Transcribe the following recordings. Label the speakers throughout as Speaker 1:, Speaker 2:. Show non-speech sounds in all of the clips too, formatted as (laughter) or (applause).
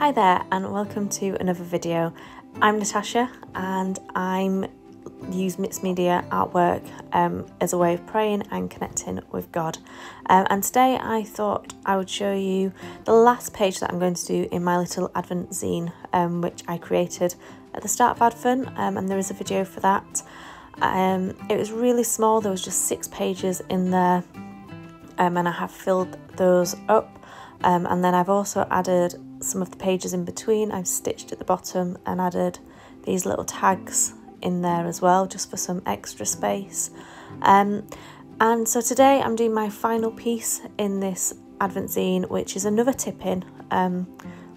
Speaker 1: Hi there and welcome to another video. I'm Natasha and I'm use mixed media artwork um, as a way of praying and connecting with God. Um, and today I thought I would show you the last page that I'm going to do in my little Advent zine, um, which I created at the start of Advent, um, and there is a video for that. Um, it was really small, there was just six pages in there, um, and I have filled those up. and then I've also added some of the pages in between, I've stitched at the bottom and added these little tags in there as well, just for some extra space. Um, and so today I'm doing my final piece in this Advent zine, which is another tip-in, um,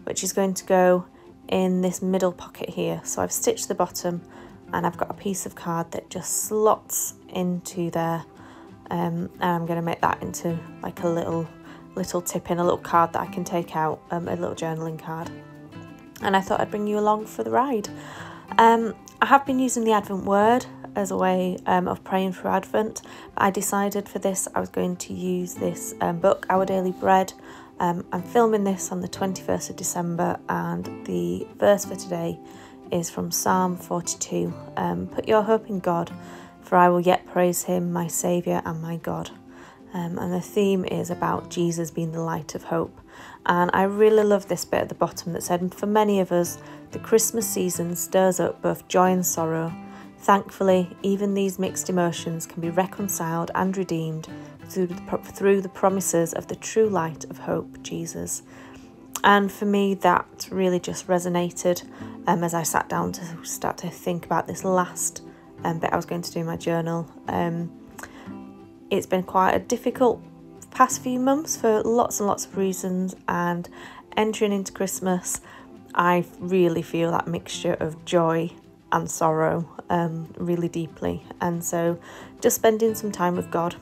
Speaker 1: which is going to go in this middle pocket here. So I've stitched the bottom and I've got a piece of card that just slots into there. Um, and I'm going to make that into like a little little tip in, a little card that I can take out, um, a little journaling card. And I thought I'd bring you along for the ride. Um, I have been using the Advent word as a way um, of praying for Advent. I decided for this I was going to use this um, book, Our Daily Bread. Um, I'm filming this on the 21st of December, and the verse for today is from Psalm 42 um, Put your hope in God, for I will yet praise him, my Saviour and my God. Um, and the theme is about Jesus being the light of hope. And I really love this bit at the bottom that said, For many of us, the Christmas season stirs up both joy and sorrow. Thankfully, even these mixed emotions can be reconciled and redeemed through the, through the promises of the true light of hope, Jesus. And for me, that really just resonated um, as I sat down to start to think about this last um, bit I was going to do in my journal. Um, it's been quite a difficult past few months for lots and lots of reasons, and entering into Christmas, I really feel that mixture of joy and sorrow um, really deeply. And so, just spending some time with God,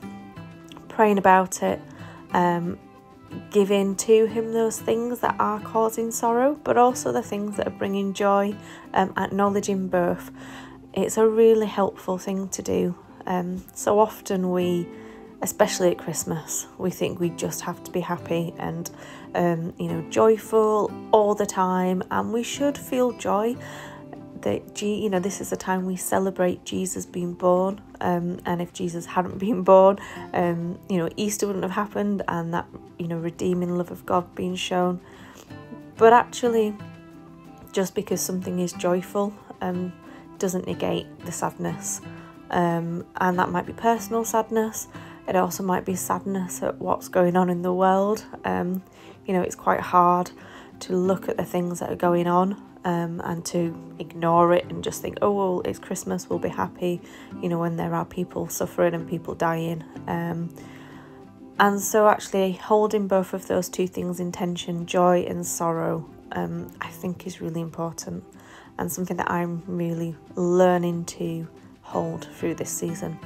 Speaker 1: praying about it, um, giving to Him those things that are causing sorrow, but also the things that are bringing joy, um, acknowledging both. It's a really helpful thing to do. Um, so often we especially at Christmas. We think we just have to be happy and, um, you know, joyful all the time, and we should feel joy. That you know, this is the time we celebrate Jesus being born, um, and if Jesus hadn't (laughs) been born, um, you know, Easter wouldn't have happened, and that you know, redeeming love of God being shown. But actually, just because something is joyful, um, doesn't negate the sadness, um, and that might be personal sadness it also might be sadness at what's going on in the world. Um, you know, it's quite hard to look at the things that are going on um, and to ignore it and just think, oh, well, it's Christmas, we'll be happy, you know, when there are people suffering and people dying. Um, and so, actually, holding both of those two things in tension, joy and sorrow, um, I think is really important and something that I'm really learning to hold through this season.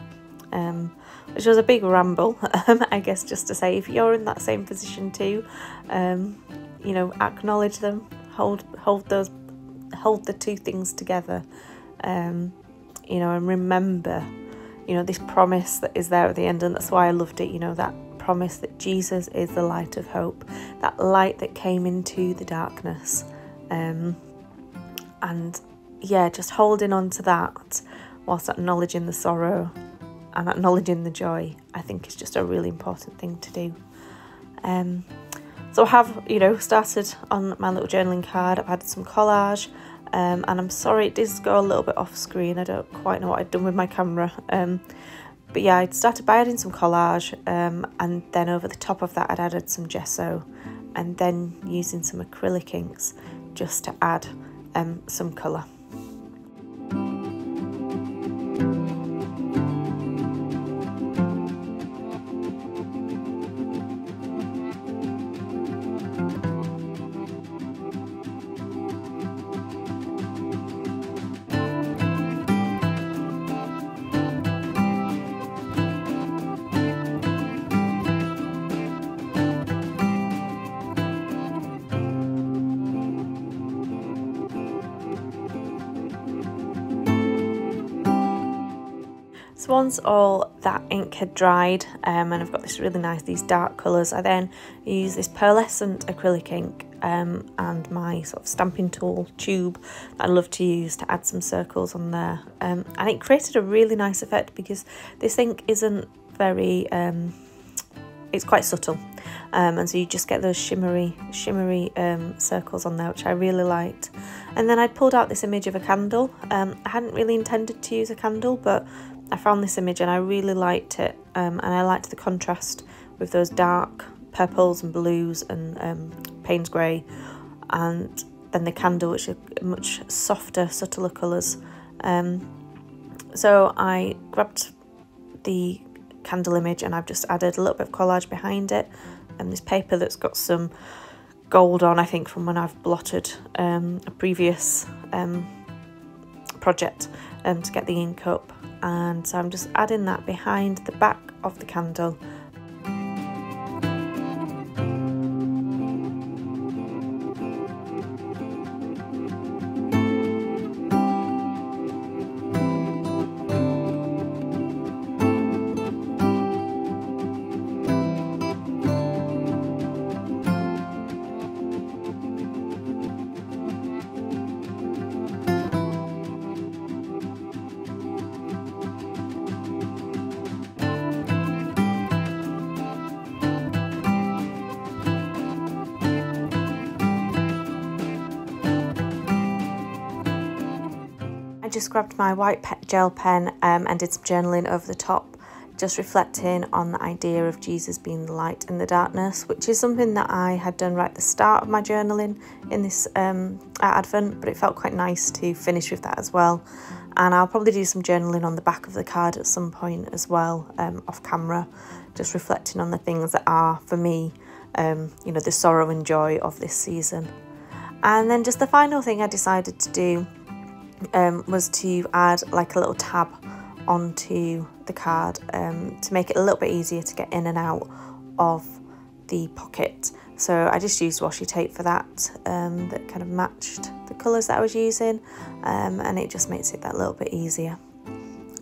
Speaker 1: Um, which was a big ramble, (laughs) um, I guess, just to say if you're in that same position too, um, you know, acknowledge them, hold hold those, hold the two things together, um, you know, and remember, you know, this promise that is there at the end, and that's why I loved it. You know, that promise that Jesus is the light of hope, that light that came into the darkness, um, and yeah, just holding on to that whilst acknowledging the sorrow and acknowledging the joy, I think is just a really important thing to do. Um, so I have, you know, started on my little journaling card. I've added some collage, um, and I'm sorry it does go a little bit off screen. I don't quite know what I'd done with my camera. Um, but yeah, I'd started by adding some collage, um, and then over the top of that, I'd added some gesso, and then using some acrylic inks just to add um, some colour. Once all that ink had dried um, and I've got this really nice, these dark colours, I then use this pearlescent acrylic ink um, and my sort of stamping tool tube that I love to use to add some circles on there. Um, and it created a really nice effect because this ink isn't very, um, it's quite subtle. Um, and so you just get those shimmery, shimmery um, circles on there, which I really liked. And then I pulled out this image of a candle. I hadn't really intended to use a candle, but I found this image and I really liked it um, and I liked the contrast with those dark purples and blues and um, Payne's grey and then the candle which are much softer, subtler colours. Um, so I grabbed the candle image and I've just added a little bit of collage behind it and this paper that's got some gold on I think from when I've blotted um, a previous um, project um, to get the ink up and so I'm just adding that behind the back of the candle I just grabbed my white pet gel pen um, and did some journaling over the top, just reflecting on the idea of Jesus being the light in the darkness, which is something that I had done right at the start of my journaling in this um, Advent, but it felt quite nice to finish with that as well. And I'll probably do some journaling on the back of the card at some point as well, um, off camera, just reflecting on the things that are, for me, um, you know, the sorrow and joy of this season. And then just the final thing I decided to do um, was to add like a little tab onto the card um, to make it a little bit easier to get in and out of the pocket. So I just used washi tape for that, um, that kind of matched the colours that I was using, um, and it just makes it that little bit easier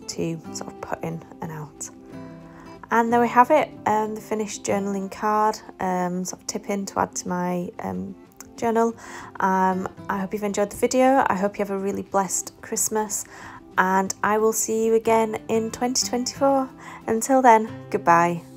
Speaker 1: to sort of put in and out. And there we have it, um, the finished journaling card, um, sort of tip in to add to my um, journal. Um, I hope you've enjoyed the video. I hope you have a really blessed Christmas and I will see you again in 2024. Until then, goodbye.